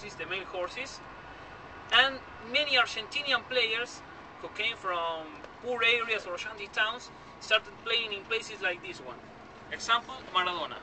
horses, the main horses. And many Argentinian players who came from poor areas or shanty towns started playing in places like this one. Example, Maradona.